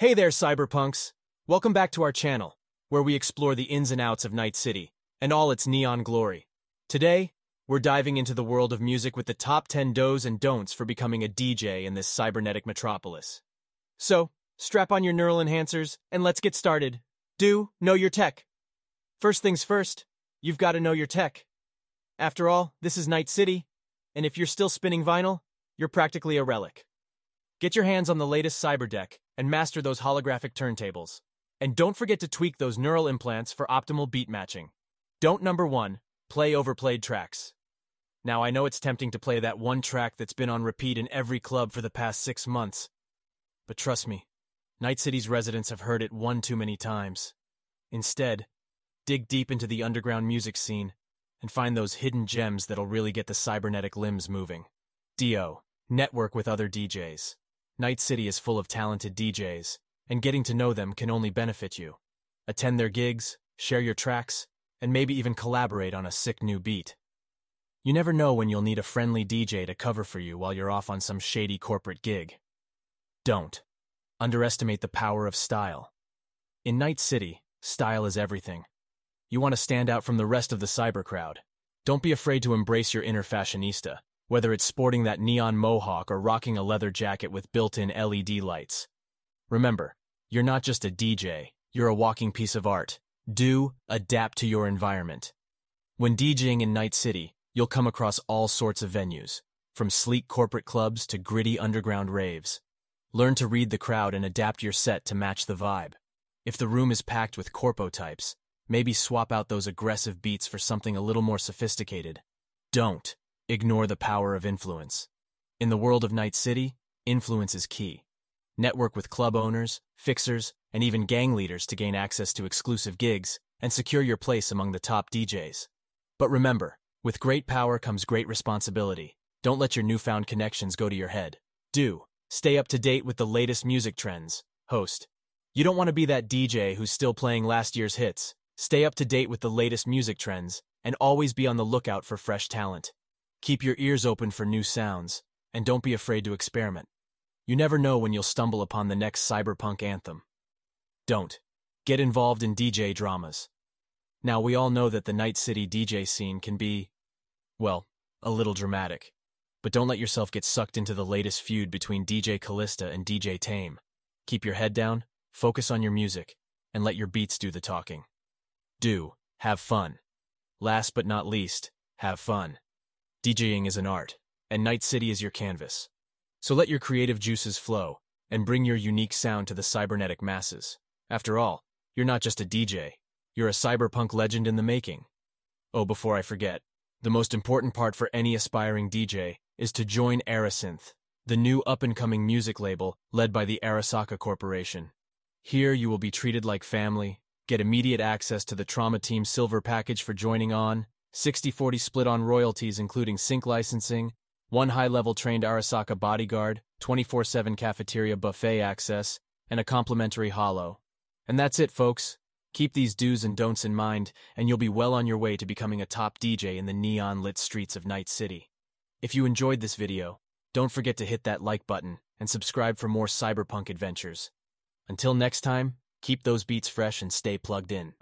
Hey there, cyberpunks! Welcome back to our channel, where we explore the ins and outs of Night City and all its neon glory. Today, we're diving into the world of music with the top 10 do's and don'ts for becoming a DJ in this cybernetic metropolis. So, strap on your neural enhancers and let's get started. Do know your tech. First things first, you've got to know your tech. After all, this is Night City, and if you're still spinning vinyl, you're practically a relic. Get your hands on the latest CyberDeck and master those holographic turntables. And don't forget to tweak those neural implants for optimal beat matching. Don't number one, play overplayed tracks. Now, I know it's tempting to play that one track that's been on repeat in every club for the past six months. But trust me, Night City's residents have heard it one too many times. Instead, dig deep into the underground music scene and find those hidden gems that'll really get the cybernetic limbs moving. Dio, network with other DJs. Night City is full of talented DJs, and getting to know them can only benefit you. Attend their gigs, share your tracks, and maybe even collaborate on a sick new beat. You never know when you'll need a friendly DJ to cover for you while you're off on some shady corporate gig. Don't underestimate the power of style. In Night City, style is everything. You want to stand out from the rest of the cyber crowd. Don't be afraid to embrace your inner fashionista whether it's sporting that neon mohawk or rocking a leather jacket with built-in LED lights. Remember, you're not just a DJ, you're a walking piece of art. Do adapt to your environment. When DJing in Night City, you'll come across all sorts of venues, from sleek corporate clubs to gritty underground raves. Learn to read the crowd and adapt your set to match the vibe. If the room is packed with corpo types, maybe swap out those aggressive beats for something a little more sophisticated. Don't Ignore the power of influence. In the world of Night City, influence is key. Network with club owners, fixers, and even gang leaders to gain access to exclusive gigs and secure your place among the top DJs. But remember, with great power comes great responsibility. Don't let your newfound connections go to your head. Do stay up to date with the latest music trends. Host. You don't want to be that DJ who's still playing last year's hits. Stay up to date with the latest music trends and always be on the lookout for fresh talent. Keep your ears open for new sounds, and don't be afraid to experiment. You never know when you'll stumble upon the next cyberpunk anthem. Don't. Get involved in DJ dramas. Now, we all know that the Night City DJ scene can be, well, a little dramatic. But don't let yourself get sucked into the latest feud between DJ Callista and DJ Tame. Keep your head down, focus on your music, and let your beats do the talking. Do. Have fun. Last but not least, have fun. DJing is an art, and Night City is your canvas. So let your creative juices flow, and bring your unique sound to the cybernetic masses. After all, you're not just a DJ, you're a cyberpunk legend in the making. Oh, before I forget, the most important part for any aspiring DJ is to join Arasynth, the new up-and-coming music label led by the Arasaka Corporation. Here you will be treated like family, get immediate access to the Trauma Team Silver package for joining on, 60-40 split on royalties including sync licensing, one high-level trained Arasaka bodyguard, 24-7 cafeteria buffet access, and a complimentary holo. And that's it, folks. Keep these do's and don'ts in mind, and you'll be well on your way to becoming a top DJ in the neon-lit streets of Night City. If you enjoyed this video, don't forget to hit that like button and subscribe for more cyberpunk adventures. Until next time, keep those beats fresh and stay plugged in.